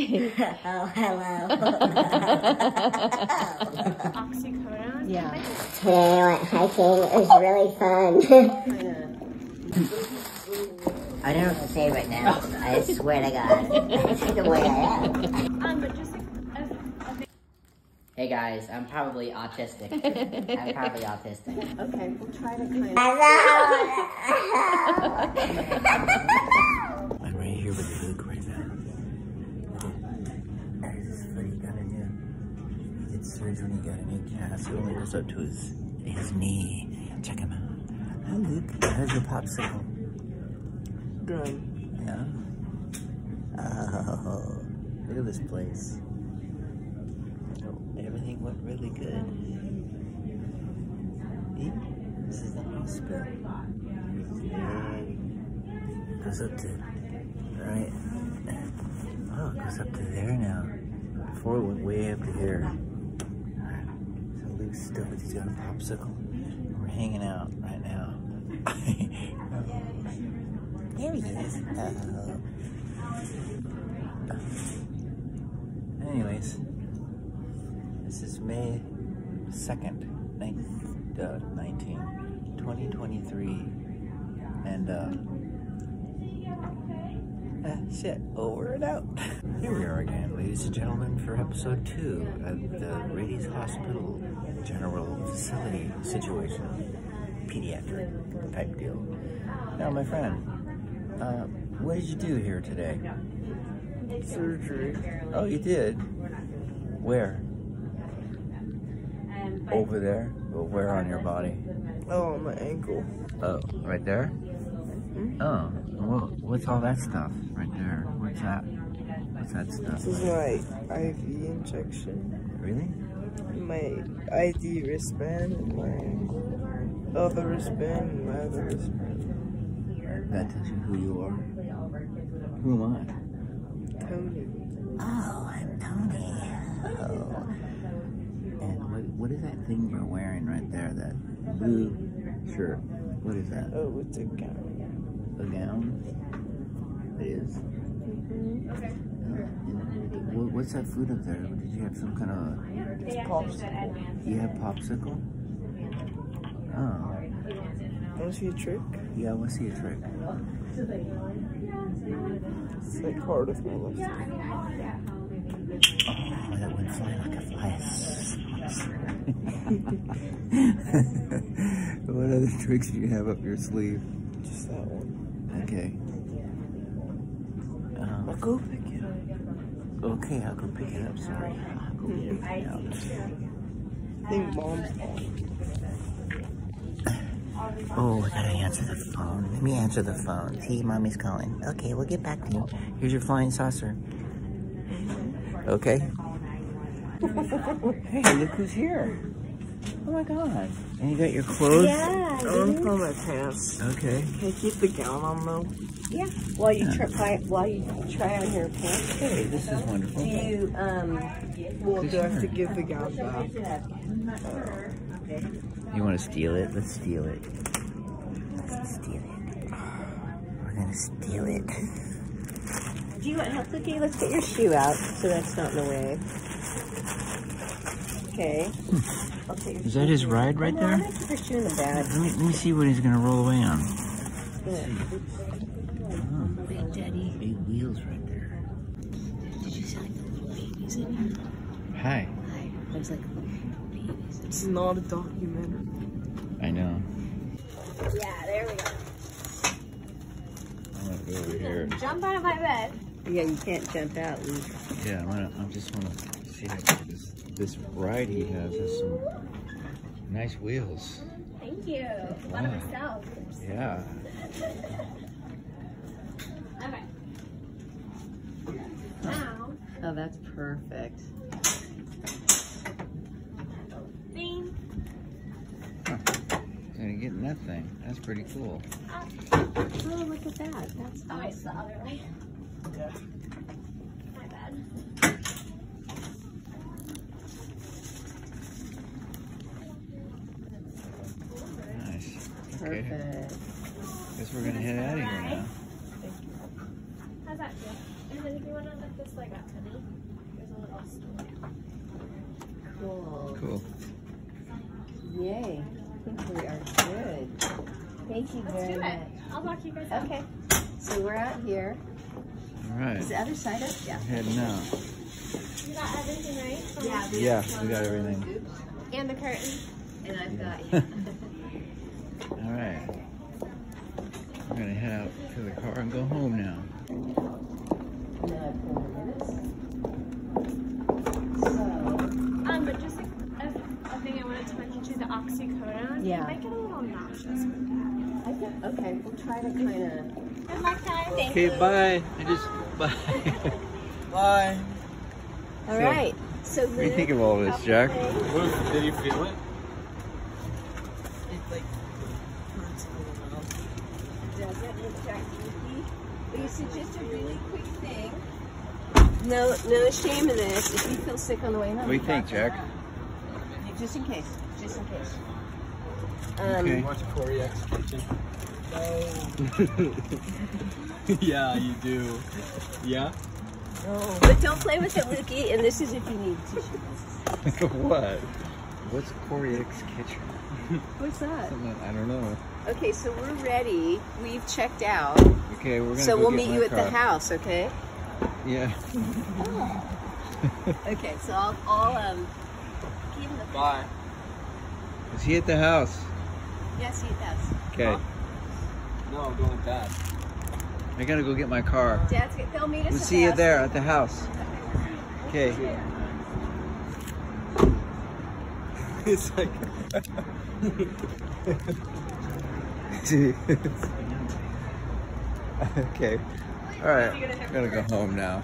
oh, hello. Oxycodone. Yeah. Today I went hiking. It was really fun. I don't know what to say right now. I swear to God. It's the way I am. Um, but just like a, a big Hey guys, I'm probably autistic. I'm probably autistic. Okay, we'll try to kind of. Surgery. He got a new cast. It only goes up to his his knee. Check him out. Hi, Luke. How's your popsicle? Good. Yeah. Oh, look at this place. Everything went really good. See? This is the hospital. Yay. Goes up to right. Oh, it goes up to there now. Before it went way up to here. Stoked. He's got a popsicle. We're hanging out right now. There he is. Anyways, this is May 2nd, 19, uh, 19 2023. And, uh, shit, over and out. Here we are again, ladies and gentlemen, for episode two of the Rady's Hospital General Facility Situation. Pediatric type deal. Now, my friend, uh, what did you do here today? Surgery. Oh, you did? Where? Over there? Or where on your body? Oh, my ankle. Oh, right there? Oh, well, what's all that stuff right there? What's that? What's that stuff? This is my IV injection. Really? My ID wristband and my other wristband and my other wristband. That tells you who you are. Who am I? Tony. Oh, I'm Tony. Oh. And what, what is that thing you're wearing right there? That blue shirt. What is that? Oh, it's a gown. A gown? It is. And wha- What's that food up there? Did you have some kind of? It's popsicle. You have popsicle? Oh, Want to see a trick? yeah. I want to see a trick. It's like hard with my left hand. Oh, that went fly like a fly. what other tricks do you have up your sleeve? Just that one. Okay. I'll Um, go pick it up. okay, I'll go pick it up. Sorry. I'll go pick it up. I think mom's. Oh, I gotta answer the phone. Let me answer the phone. See, mommy's calling. Okay, we'll get back to you. Here's your flying saucer. Okay. hey, look who's here. Oh my god. And you got your clothes? Yeah, I want to put my pants. Okay. Can I keep the gown on though? yeah. While you try, while you try on your pants, Hey, this is wonderful. do you um? Well, do I have to give the gown back? You want to steal it? Let's steal it. Let's steal it. We're gonna steal it. Do you want help, Lucky? Let's get your shoe out so that's not in the way. Okay. I'll take your Is that his ride right there? I'm gonna put your shoe in the. Let me, let me see what he's gonna roll away on. Yeah. Oh, Wait, Daddy. big wheels right there. Did you see like the little babies in here? Hi. Hi. There's like babies. It's not a documentary. I know. Yeah, there we go. I'm gonna go over here. Jump out of my bed. Yeah, you can't jump out, Luke. Yeah, I'm gonna. I just wanna see how this this ride he has has some nice wheels. Thank you. One of myself. Yeah. Okay. Now, Oh, that's perfect. bing. Gonna get in that thing. That's pretty cool. Oh, look at that. That's Oh, wait, awesome. the other way. My Nice. Okay. Perfect. Guess we're gonna head out of here now. How's that feel? And then if you want to lift this leg up, honey, there's a little stool. Cool. Cool. Yay. I think we are good. Thank you Let's very do much. it. I'll walk you guys out. Okay. So we're out here. All right. Is the other side up? Yeah. Heading out. You got everything right? Yeah. we Yeah, we got everything. And the curtain. And I've got All right. We're gonna head out to the car and go home now. I pull the minutes. So, Um, but just a, a, a thing I wanted to mention too, the oxycodone. Yeah. You might get a little nauseous with that. I think, okay, we'll try to kind of. Good luck, guys. Thank Okay, you. bye. I just bye. bye. All So, right. So What do you think of all this, Jack? Did you feel it? It like hurts a little mouth. Does it look that creepy? Just a really quick thing. No, no shame in this. If you feel sick on the way home, What do you think, Jack? Just in case. Just in case. Um, Okay. Watch Corey X Kitchen. yeah, you do. Yeah? But don't play with it, Lukey. And this is if you need tissue. what? What's Corey X Kitchen? What's that? Something I don't know. Okay, so we're ready. We've checked out. Okay, we're gonna. So go we'll get meet my you at the house, okay? Yeah. Okay, so I'll, I'll um, give him the. Bye. Is he at the house? Yes, he does. Okay. No, I'm going with Dad. I gotta go get my car. Dad's get, they'll meet us. We'll at see the you there at the house. Okay. it's like. okay. All right. i Gotta go home now.